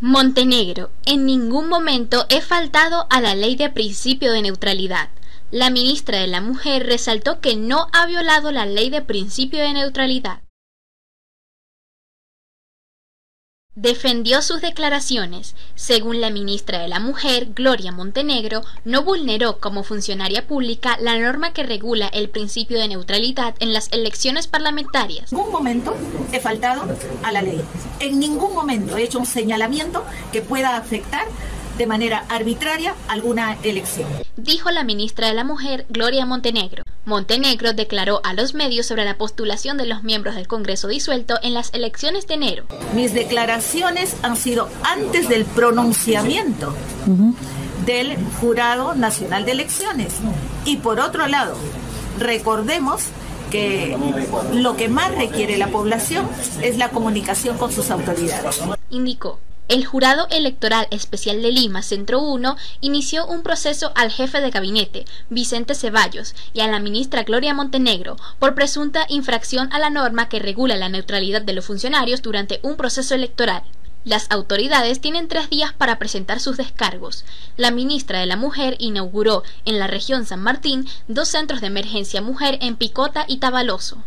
Montenegro, en ningún momento he faltado a la ley de principio de neutralidad. La ministra de la Mujer resaltó que no ha violado la ley de principio de neutralidad. Defendió sus declaraciones. Según la ministra de la Mujer, Gloria Montenegro, no vulneró como funcionaria pública la norma que regula el principio de neutralidad en las elecciones parlamentarias. En ningún momento he faltado a la ley. En ningún momento he hecho un señalamiento que pueda afectar de manera arbitraria alguna elección. Dijo la ministra de la Mujer, Gloria Montenegro. Montenegro declaró a los medios sobre la postulación de los miembros del Congreso disuelto en las elecciones de enero. Mis declaraciones han sido antes del pronunciamiento del Jurado Nacional de Elecciones. Y por otro lado, recordemos que lo que más requiere la población es la comunicación con sus autoridades. Indicó. El Jurado Electoral Especial de Lima, Centro 1, inició un proceso al jefe de gabinete, Vicente Ceballos, y a la ministra Gloria Montenegro por presunta infracción a la norma que regula la neutralidad de los funcionarios durante un proceso electoral. Las autoridades tienen tres días para presentar sus descargos. La ministra de la Mujer inauguró en la región San Martín dos centros de emergencia mujer en Picota y Tabaloso.